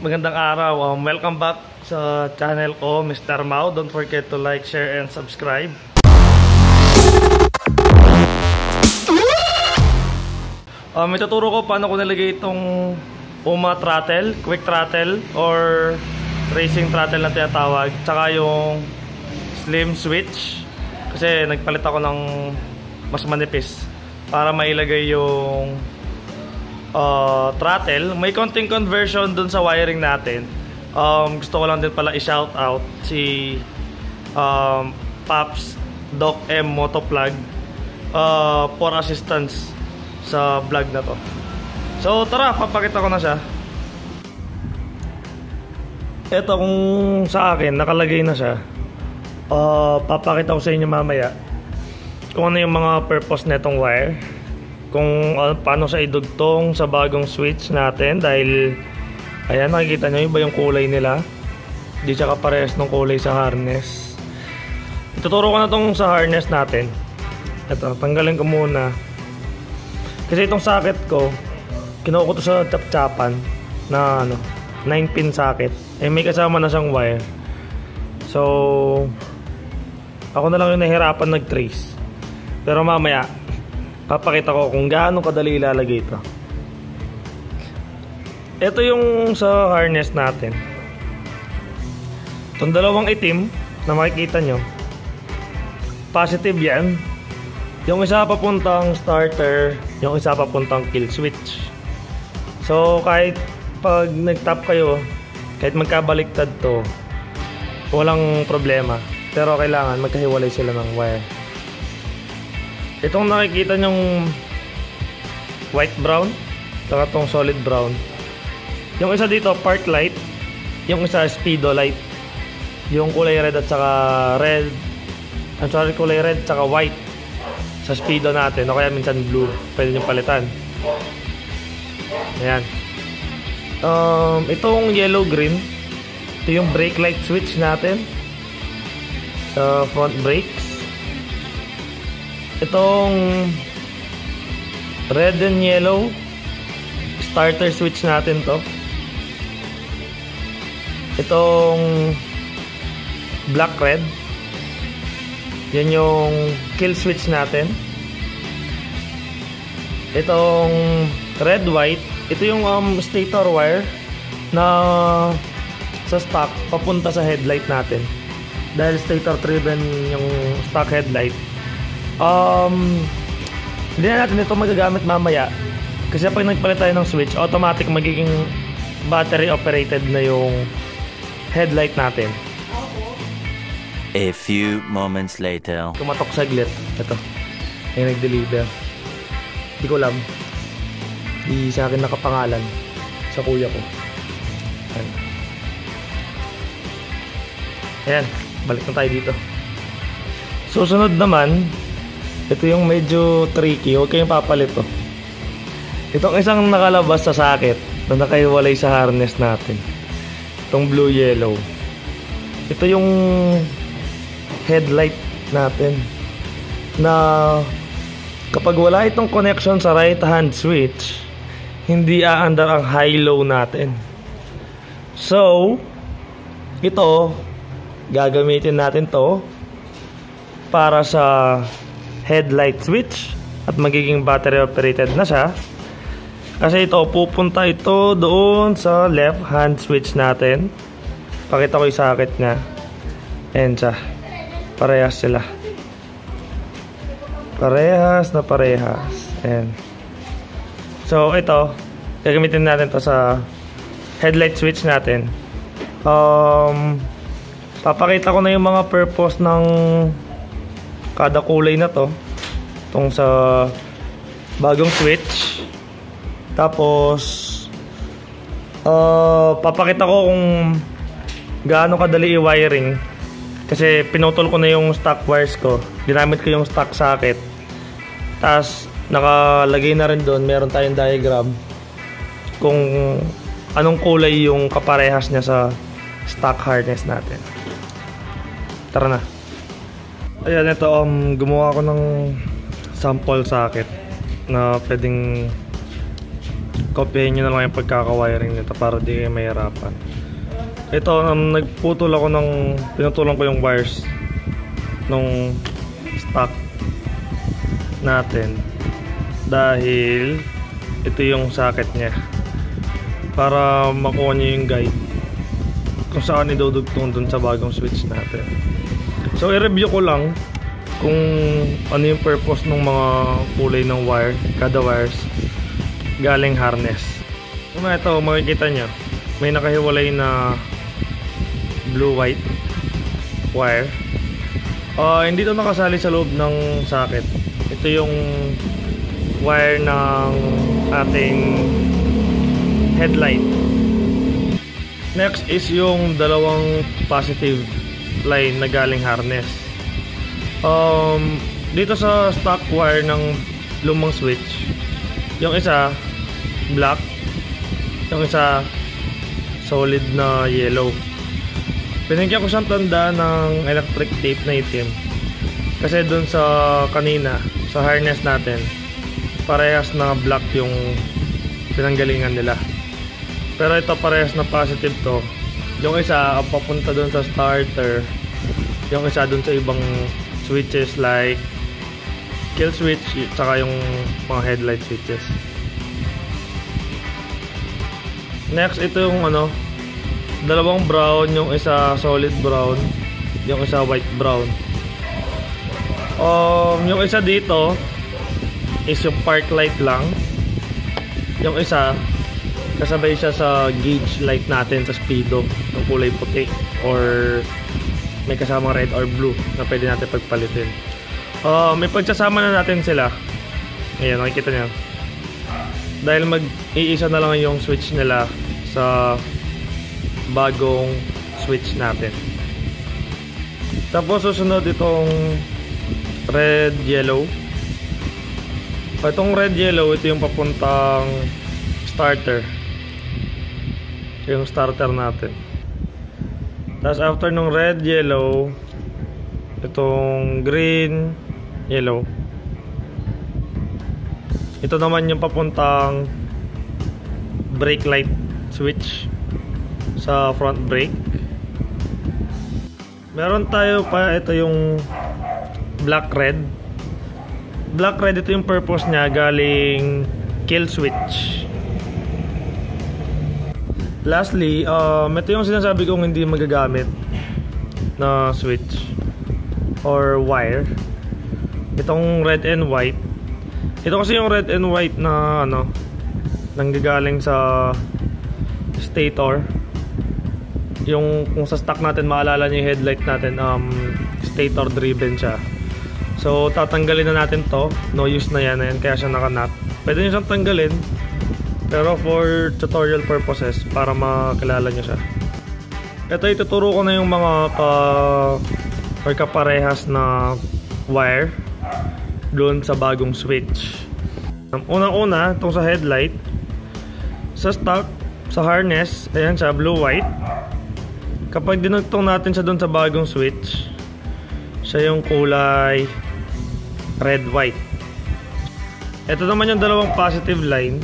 magandang araw. Um, welcome back sa channel ko, Mr. Mao. Don't forget to like, share, and subscribe. Um, ituturo ko paano ko nilagay itong Puma throttle, quick throttle, or racing throttle na tinatawag. Tsaka yung slim switch. Kasi nagpalit ako ng mas manipis para mailagay yung uh, throttle. May konting conversion dun sa wiring natin. Um, gusto ko lang din pala i-shout out si um, Paps Doc M Motoplug uh, for assistance sa vlog na to. So tara, papakita ko na siya. Ito kung sa akin, nakalagay na siya. Uh, papakita ko sa inyo mamaya kung ano yung mga purpose netong wire kung uh, paano sa idugtong sa bagong switch natin dahil ayan nakikita nyo iba yung kulay nila. Di siya kaparehas ng kulay sa harness. Ituturo ko na tong sa harness natin. Ito tanggalin ko muna. Kasi itong socket ko kinuha ko to sa chap-chapan na ano 9 pin socket. Eh may kasama na siyang wire. So ako na lang yung nahirapan nag-trace pero mamaya papakita ko kung gaano kadali ilalagay ito. Ito yung sa harness natin. Itong dalawang itim na makikita nyo positive yan. Yung isa papuntang starter yung isa papuntang kill switch. So kahit pag nag-tap kayo kahit magkabaliktad to walang problema. Pero kailangan magkahiwalay sila ng wire itong nakikita nyong white brown saka itong solid brown. Yung isa dito park light. Yung isa speedo light. Yung kulay red at saka red I'm sorry kulay red at saka white sa speedo natin o kaya minsan blue pwede nyo palitan. Ayan. Um, itong yellow green ito yung brake light switch natin sa front brakes itong red and yellow starter switch natin to. Itong black red. Yan yung kill switch natin. Itong red white. Ito yung um, stator wire na sa stock papunta sa headlight natin. Dahil stator driven yung stock headlight um hindi na natin ito magagamit mamaya kasi pag nagpalit tayo ng switch automatic magiging battery operated na yung headlight natin. A few moments later. Kumatok saglit. Ito. Ay nag-deliver. Hindi ko alam. Di sa akin nakapangalan. Sa kuya ko. Ayan. Ayan. Balik na tayo dito. Susunod naman, ito yung medyo tricky. Huwag kayong papalit to. Itong isang nakalabas sa sakit na nakahiwalay sa harness natin itong blue yellow ito yung headlight natin na kapag wala itong connection sa right hand switch hindi aandar ang high low natin so ito gagamitin natin to para sa headlight switch at magiging battery operated na siya kasi ito, pupunta ito doon sa left hand switch natin. Pakita ko yung socket niya. Ayan siya. Parehas sila. Parehas na parehas. Ayan. So, ito. Gagamitin natin to sa headlight switch natin. Um, papakita ko na yung mga purpose ng kada kulay na to. Itong sa bagong switch. Tapos, uh, papakita ko kung gaano kadali i-wiring. Kasi pinutol ko na yung stock wires ko. Ginamit ko yung stock socket. Tapos, nakalagay na rin doon. Meron tayong diagram. Kung anong kulay yung kaparehas niya sa stock harness natin. Tara na. Ayan, ito. Um, gumawa ko ng sample socket na pwedeng kopyahin nyo na lang yung pagkakawiring nito para di kayo mahirapan. Ito, um, nagputol ako ng, pinutulan ko yung wires nung stock natin dahil ito yung socket niya para makuha niyo yung guide kung saan idudugtong dun sa bagong switch natin so i-review ko lang kung ano yung purpose ng mga kulay ng wire kada wires galing harness. Kung ito makikita nyo may nakahiwalay na blue white wire. Uh, hindi ito nakasali sa loob ng socket. Ito yung wire ng ating headlight. Next is yung dalawang positive line na galing harness. Um, dito sa stock wire ng lumang switch yung isa black yung isa solid na yellow. Pinagyan ko siyang tanda ng electric tape na itim. Kasi dun sa kanina sa harness natin parehas na black yung pinanggalingan nila. Pero ito parehas na positive to yung isa papunta dun sa starter yung isa dun sa ibang switches like kill switch tsaka yung mga headlight switches. Next ito yung ano dalawang brown yung isa solid brown yung isa white brown. Um, yung isa dito is yung park light lang. Yung isa kasabay siya sa gauge light natin sa speedo ng kulay puti or may kasamang red or blue na pwede natin pagpalitin. Uh, may pagsasama na natin sila. Ayan nakikita nyo dahil mag iisa na lang yung switch nila sa bagong switch natin. Tapos susunod itong red yellow. Itong red yellow, ito yung papuntang starter. Yung starter natin. Tapos after nung red yellow, itong green yellow. Ito naman yung papuntang brake light switch sa front brake. Meron tayo pa ito yung black red black red ito yung purpose niya galing kill switch lastly um, ito yung sinasabi kong hindi magagamit na switch or wire itong red and white ito kasi yung red and white na ano nanggagaling sa stator yung kung sa stock natin maalala niyo yung headlight natin um, stator driven siya So, tatanggalin na natin to. No use na yan. Ayan, kaya siya nakanat. Pwede nyo siyang tanggalin. Pero for tutorial purposes, para makilala nyo siya. Ito, ituturo ko na yung mga ka, or kaparehas na wire doon sa bagong switch. Unang-una, itong sa headlight. Sa stock, sa harness, ayan siya, blue-white. Kapag dinugtong natin siya doon sa bagong switch, siya yung kulay red white ito naman yung dalawang positive line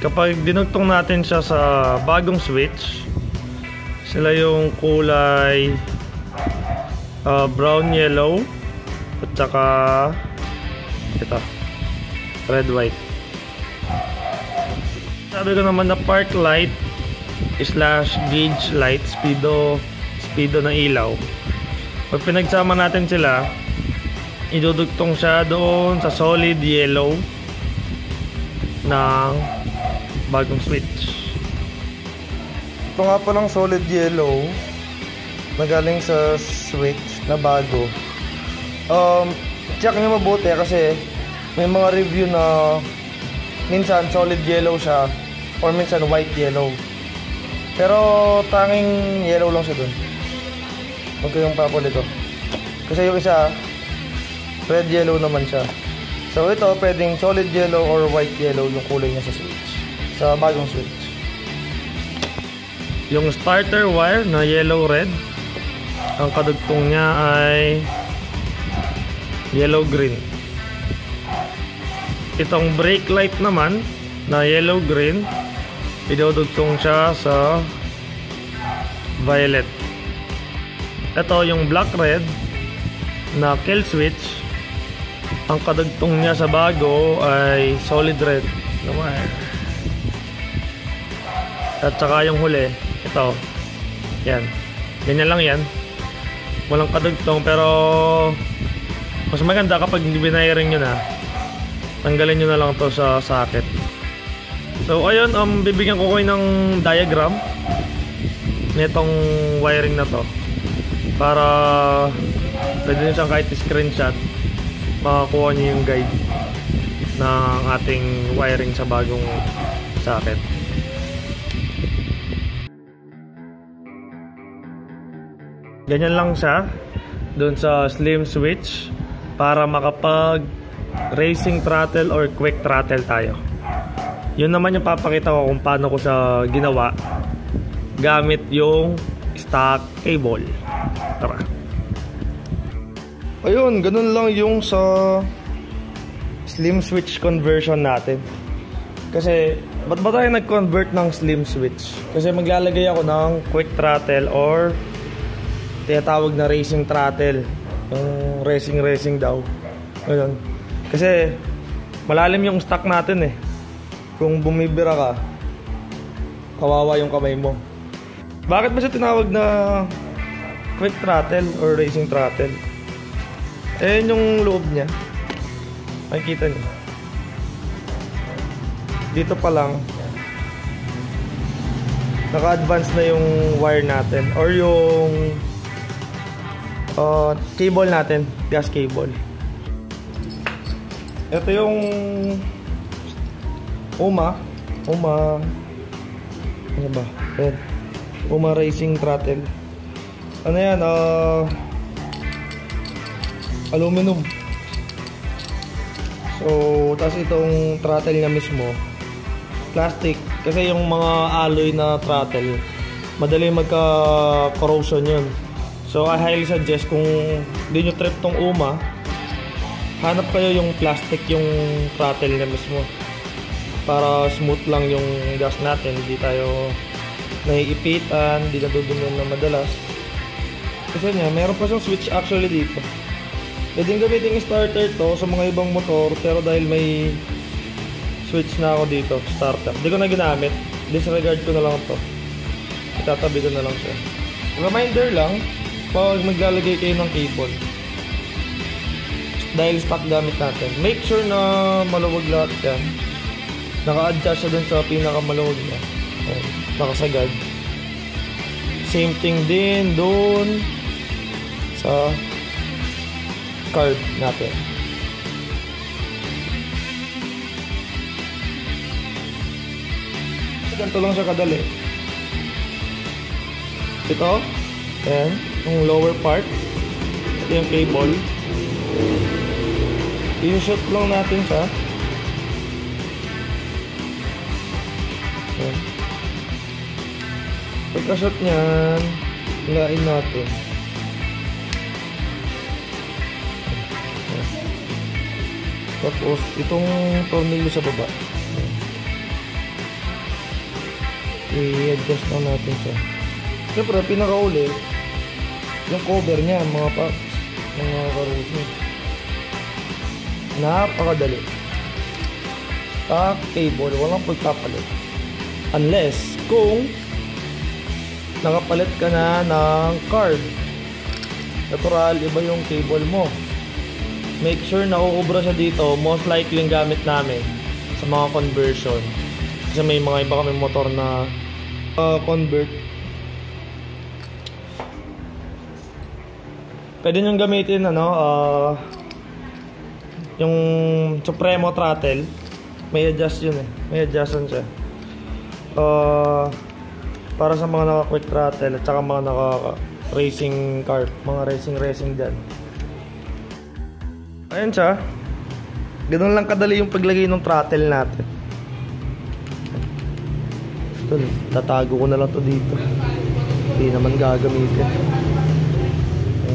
kapag dinugtong natin siya sa bagong switch sila yung kulay uh, brown yellow at saka ito red white. Sabi ko naman na park light slash gauge light speedo speedo ng ilaw. Pag pinagsama natin sila idudugtong siya doon sa solid yellow ng bagong switch. Ito nga po ng solid yellow na galing sa switch na bago. Um, check nyo mabuti kasi may mga review na minsan solid yellow siya or minsan white yellow. Pero tanging yellow lang siya dun. Huwag kayong papalito kasi yung isa red yellow naman siya so ito pwedeng solid yellow or white yellow yung kulay niya sa switch. Sa bagong switch. Yung starter wire na yellow red ang kadugtong niya ay yellow green. Itong brake light naman na yellow green idudugtong siya sa violet. Ito yung black red na kill switch ang kadugtong niya sa bago ay solid red. Na wire at saka yung huli ito. Yan. Ganyan lang yan. Walang kadugtong pero mas maganda kapag binayarin nyo na. Tanggalin nyo na lang to sa socket. So ayun um, bibigyan ko kayo ng diagram nitong wiring na to. Para pwede nyo siyang kahit screenshot makakuha nyo yung guide ng ating wiring sa bagong socket. Ganyan lang siya doon sa slim switch para makapag racing throttle or quick throttle tayo. Yun naman yung papakita ko kung paano ko siya ginawa gamit yung stock cable ayun ganun lang yung sa slim switch conversion natin. Kasi ba't ba tayo nag-convert ng slim switch? Kasi maglalagay ako ng quick throttle or tinatawag na racing throttle. Yung racing racing daw. Ayun. kasi malalim yung stock natin eh. Kung bumibira ka kawawa yung kamay mo. Bakit ba siya tinawag na quick throttle or racing throttle eh yung loob niya. Makikita niyo. Dito pa lang. Naka-advance na yung wire natin. Or yung uh, cable natin. Gas cable. Ito yung UMA. UMA. Ano ba? Ayan. UMA racing throttle. Ano yan? Uh, aluminum so tapos itong throttle niya mismo plastic kasi yung mga alloy na throttle madali magka corrosion yun So I highly suggest kung hindi nyo trip tong UMA, hanap kayo yung plastic yung throttle niya mismo. Para smooth lang yung gas natin, hindi tayo naiipitan, hindi nadudunan na madalas. Kasi niya, meron pa siyang switch actually dito. Pwedeng gamitin yung starter to sa mga ibang motor, pero dahil may switch na ako dito, starter. Hindi ko na ginamit. Disregard ko na lang to. Itatabi ko na lang siya. Reminder lang, pag maglalagay kayo ng cable dahil stock gamit natin make sure na maluwag lahat yan naka-adjust siya dun sa pinakamaluwag niya Ayan, nakasagad same thing din dun sa card natin ganito lang siya kadali ito Ayan, yung lower part. Ito yung cable. I-shoot lang natin siya. Ayan. Pagka-shoot niyan, hilain natin. Tapos, itong tornilyo sa baba. I-adjust lang natin siya. Siyempre, pinakauli, yung cover niya, mga parts, mga karusin. Napakadali. Stock cable, walang pagpapalit. Unless, kung nakapalit ka na ng card. Natural, iba yung cable mo. Make sure na uubra siya dito. Most likely yung gamit namin sa mga conversion. Kasi may mga iba kami motor na uh, convert Pwede nyo gamitin ano, uh, yung Supremo throttle. May adjust yun eh. May adjustan siya. Uh, para sa mga naka quick throttle at saka mga naka racing car, mga racing racing dyan. Ayan siya. Ganun lang kadali yung paglagay ng throttle natin. Ito, tatago ko na lang to dito. Hindi naman gagamitin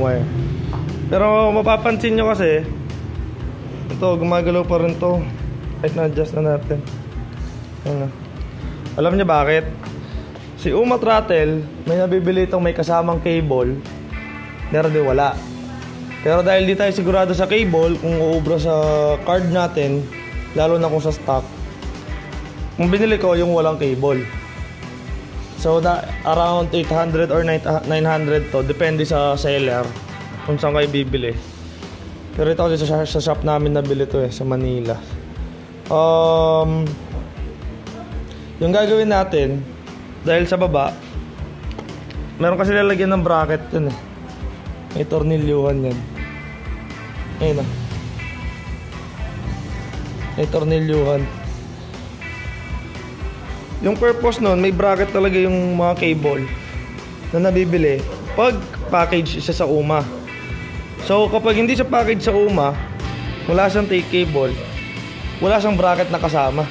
wire pero mapapansin nyo kasi ito gumagalaw pa rin to kahit na-adjust na natin Ano? Alam niya bakit? Si Uma Throttle, may nabibili itong may kasamang cable, pero di wala. Pero dahil di tayo sigurado sa cable, kung uubra sa card natin, lalo na kung sa stock, kung binili ko yung walang cable. So, da, around 800 or 900 to, depende sa seller kung saan kayo bibili. Pero ito kasi sa, sa shop namin nabili to eh, sa Manila. Um, yung gagawin natin, dahil sa baba, meron kasi lalagyan ng bracket dun eh. May tornilyuhan yan. Ayun na. May tornilyuhan. Yung purpose nun, may bracket talaga yung mga cable na nabibili pag package siya sa UMA. So kapag hindi siya package sa UMA, wala siyang take cable, wala siyang bracket na kasama.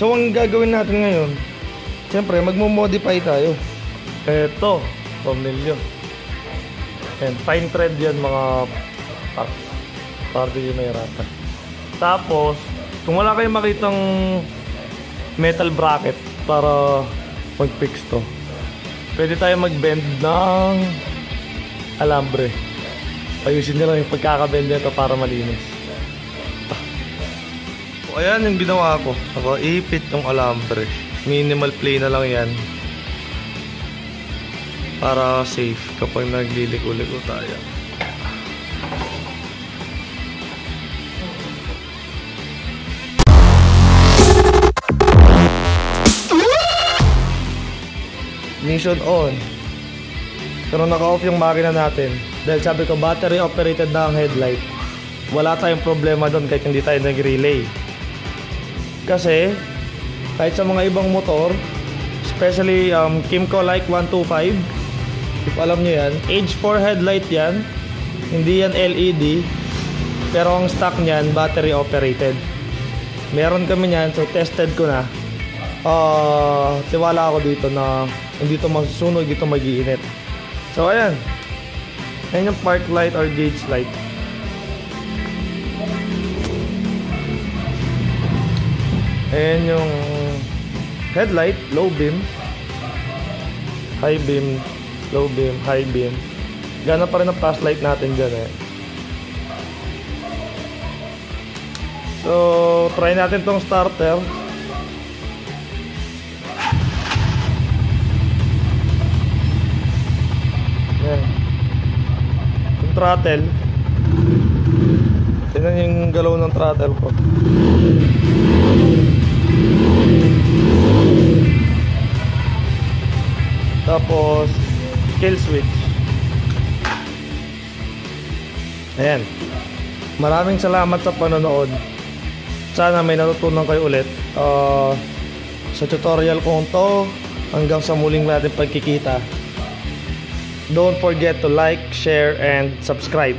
So ang gagawin natin ngayon, siyempre magmo-modify tayo. Eto, tornilyo. And fine thread yan mga parts. Para di mahirapan. Tapos, kung wala kayong makitang metal bracket para mag-fix to, pwede tayo mag-bend ng alambre. Ayusin lang yung pagkakabend nito para malinis. So, ayan yung ginawa ko. Ako, ipit yung alambre. Minimal play na lang yan. Para safe kapag nagliliko-liko tayo. Mission on. Pero naka-off yung makina natin. Dahil sabi ko, battery operated na ang headlight. Wala tayong problema doon kahit hindi tayo nag-relay. Kasi, kahit sa mga ibang motor, especially um, Kimco Like 125, if alam nyo yan, age 4 headlight yan, hindi yan LED, pero ang stock niyan, battery operated. Meron kami niyan, so tested ko na. Ah, tiwala ako dito na hindi to masusunog, dito mag-iinit. So, ayan. Ayan yung park light or gauge light. Ayan yung headlight, low beam, high beam, low beam, high beam. Gana pa rin ang flash light natin dyan eh. So, try natin tong starter. Yan. Yung throttle. Tingnan yung galaw ng throttle ko. Tapos, kill switch. Ayan. Maraming salamat sa panonood. Sana may natutunan kayo ulit. Uh, sa tutorial kong to, hanggang sa muling natin pagkikita. Don't forget to like, share, and subscribe.